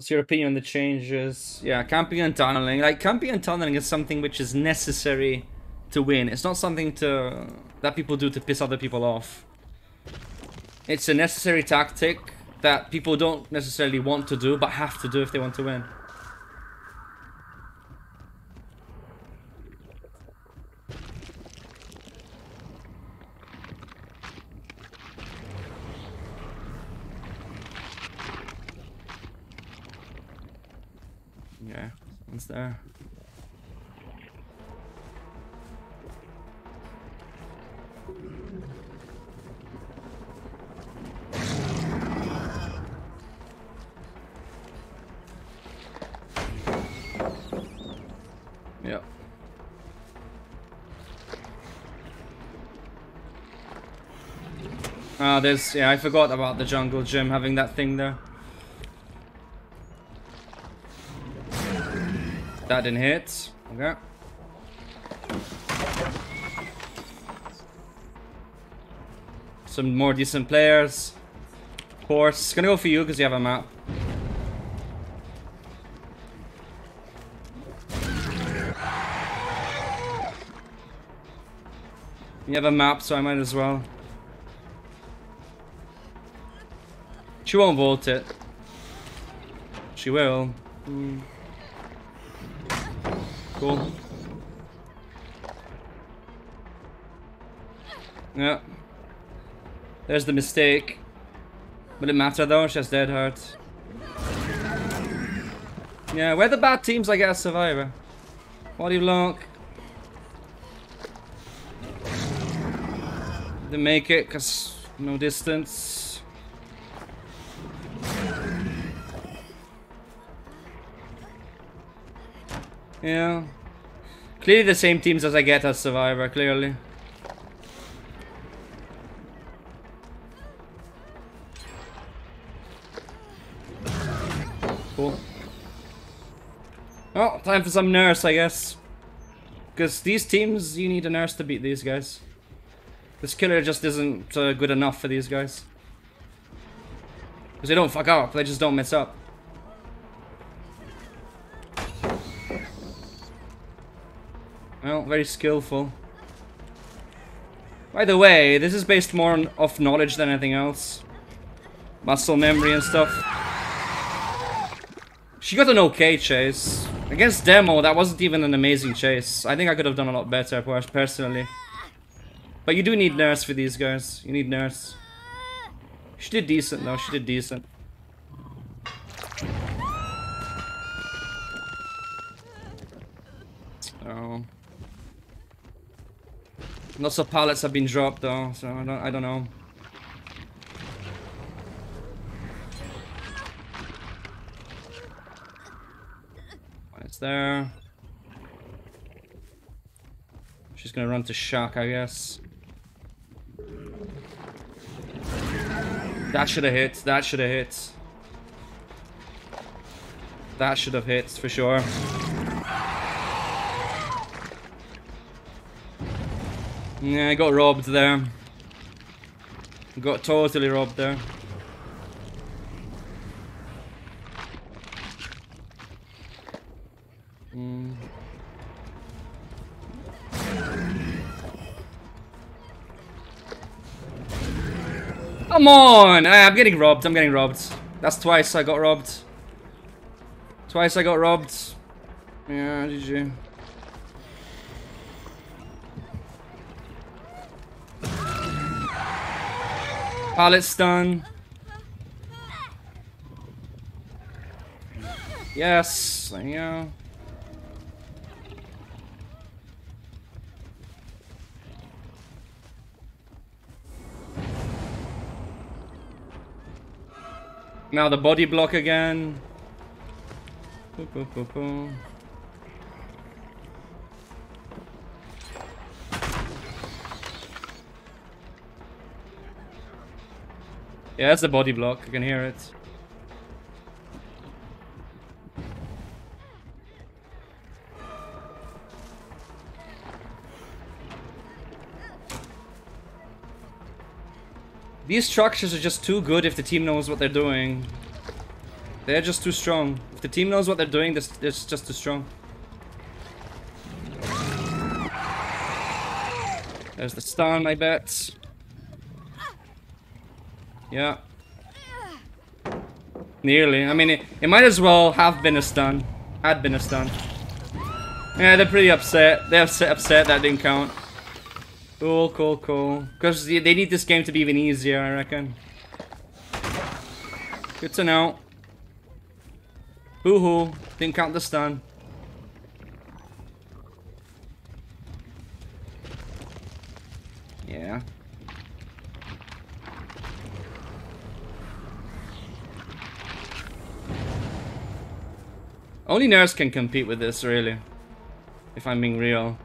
What's your opinion on the changes? Yeah, camping and tunneling. Like camping and tunneling is something which is necessary to win. It's not something to that people do to piss other people off. It's a necessary tactic that people don't necessarily want to do, but have to do if they want to win. Yeah, one's there. Ah, there's yeah, I forgot about the jungle gym having that thing there. That didn't hit. Okay. Some more decent players. Of course. Gonna go for you because you have a map. You have a map, so I might as well. She won't vote it. She will. Mm. Cool. Yeah. There's the mistake. Will it matter though? She has dead hard. Yeah, we're the bad teams, I guess, Survivor. What do you look? Didn't make it, because no distance. Yeah. Clearly the same teams as I get as Survivor, clearly. Cool. Oh, time for some nurse, I guess. Because these teams, you need a nurse to beat these guys. This killer just isn't uh, good enough for these guys. Because they don't fuck up, they just don't mess up. Very skillful. By the way, this is based more on off knowledge than anything else. Muscle memory and stuff. She got an okay chase. Against Demo, that wasn't even an amazing chase. I think I could have done a lot better, personally. But you do need Nurse for these guys. You need Nurse. She did decent, though. She did decent. Lots of pallets have been dropped, though, so I don't, I don't know. It's there. She's gonna run to shock, I guess. That should have hit. That should have hit. That should have hit for sure. Yeah, I got robbed there. Got totally robbed there. Mm. Come on! I'm getting robbed, I'm getting robbed. That's twice I got robbed. Twice I got robbed. Yeah, GG. Pallet stun. Yes, there you go. Now the body block again. Boop, boop, boop, Yeah, that's the body block. I can hear it. These structures are just too good if the team knows what they're doing. They're just too strong. If the team knows what they're doing, they're, just too strong. There's the stun, I bet. Yeah. Nearly. I mean, it, it might as well have been a stun. Had been a stun. Yeah, they're pretty upset. They're upset, upset that didn't count. Cool, cool, cool. Because they need this game to be even easier, I reckon. Good to know. Hoo-hoo. Didn't count the stun. Yeah. Only Nurse can compete with this, really. If I'm being real.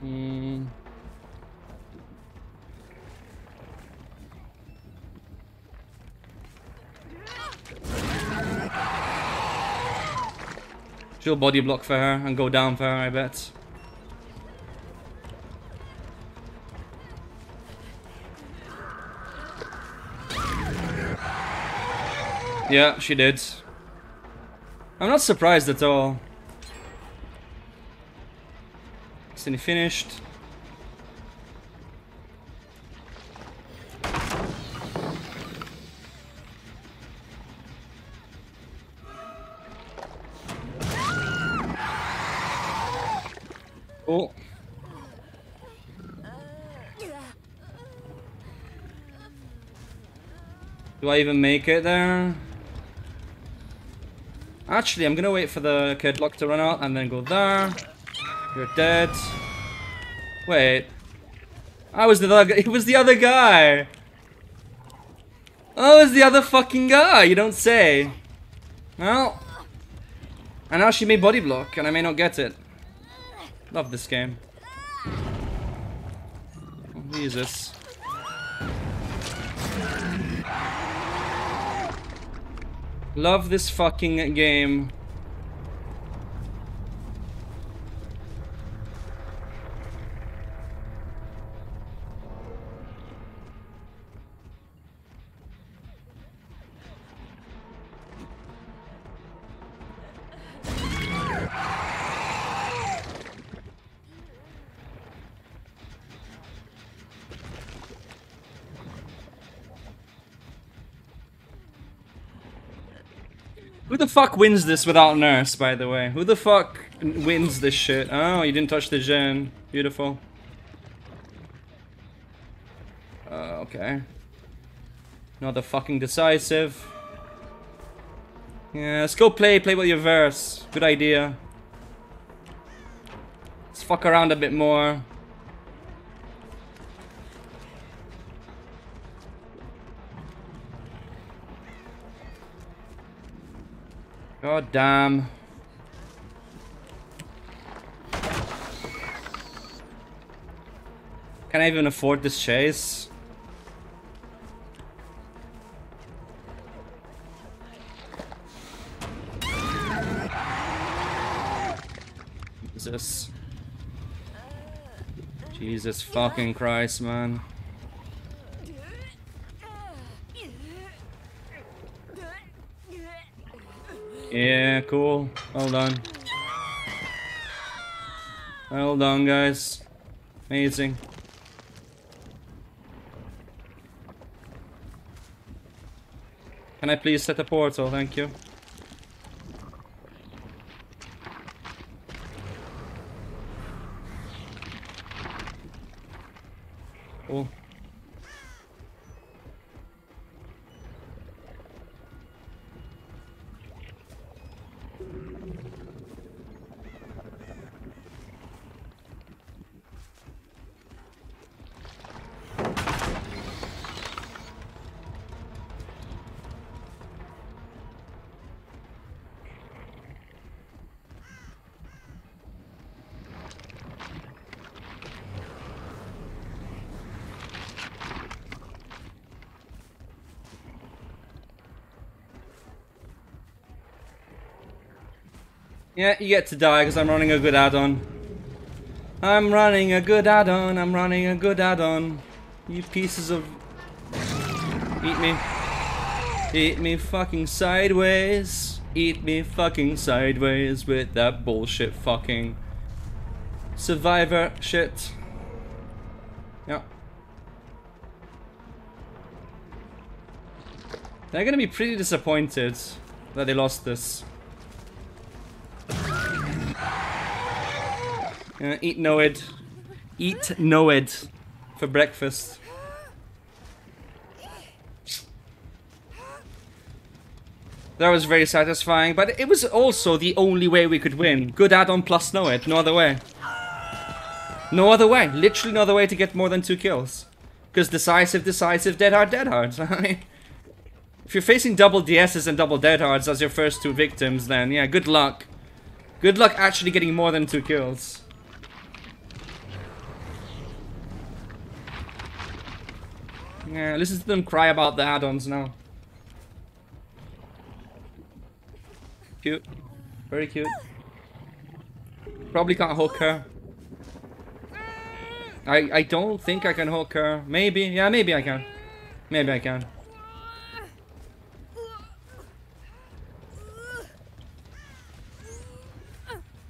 Hmm. She'll body block for her and go down for her, I bet. Yeah, she did. I'm not surprised at all. Isn't he finished? Oh. Do I even make it there? Actually, I'm gonna wait for the Kidlock to run out and then go there. You're dead. Wait. I was the other guy. It was the other guy. Oh, it was the other fucking guy. You don't say. Well. And now she made body block, and I may not get it. Love this game. Oh, Jesus. Love this fucking game. Who the fuck wins this without Nurse, by the way? Who the fuck wins this shit? Oh, you didn't touch the gen. Beautiful. Uh, okay. Not the fucking decisive. Yeah, let's go play, play with your verse. Good idea. Let's fuck around a bit more. God damn. Can I even afford this chase? Jesus. Jesus fucking Christ, man. Yeah, cool. Well done. Well done, guys. Amazing. Can I please set a portal? Thank you. Yeah, you get to die because I'm running a good add-on. I'm running a good add-on, I'm running a good add-on. You pieces of... Eat me. Eat me fucking sideways. Eat me fucking sideways with that bullshit fucking... Survivor shit. Yeah. They're gonna be pretty disappointed that they lost this. Uh, eat Noed. Eat Noed for breakfast. That was very satisfying, but it was also the only way we could win. Good add-on plus Noed, no other way. No other way, literally no other way to get more than two kills. Because decisive, decisive, dead hard, dead hard. if you're facing double DSs and double dead hards as your first two victims, then yeah, good luck. Good luck actually getting more than two kills. Yeah, listen to them cry about the add-ons now. Cute. Very cute. Probably can't hook her. I, I don't think I can hook her. Maybe. Yeah, maybe I can. Maybe I can.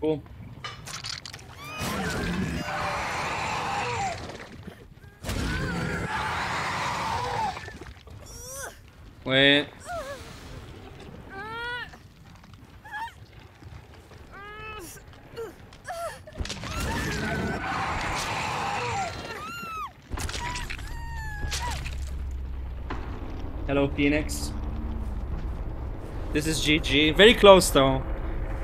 Cool. Wait. Hello, Phoenix. This is GG. Very close, though.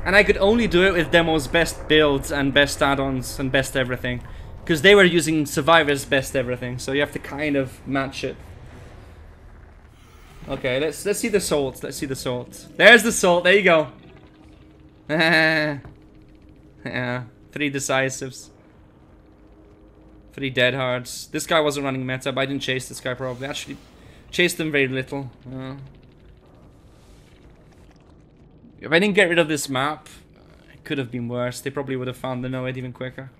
And I could only do it with Demo's best builds and best add-ons and best everything. Because they were using Survivor's best everything, so you have to kind of match it. Okay, let's let's see the salt. Let's see the salt. There's the salt. There you go. yeah, three decisives. Three dead hards. This guy wasn't running meta, but I didn't chase this guy probably. Actually, chased him very little. Uh, if I didn't get rid of this map, it could have been worse. They probably would have found the Noed even quicker.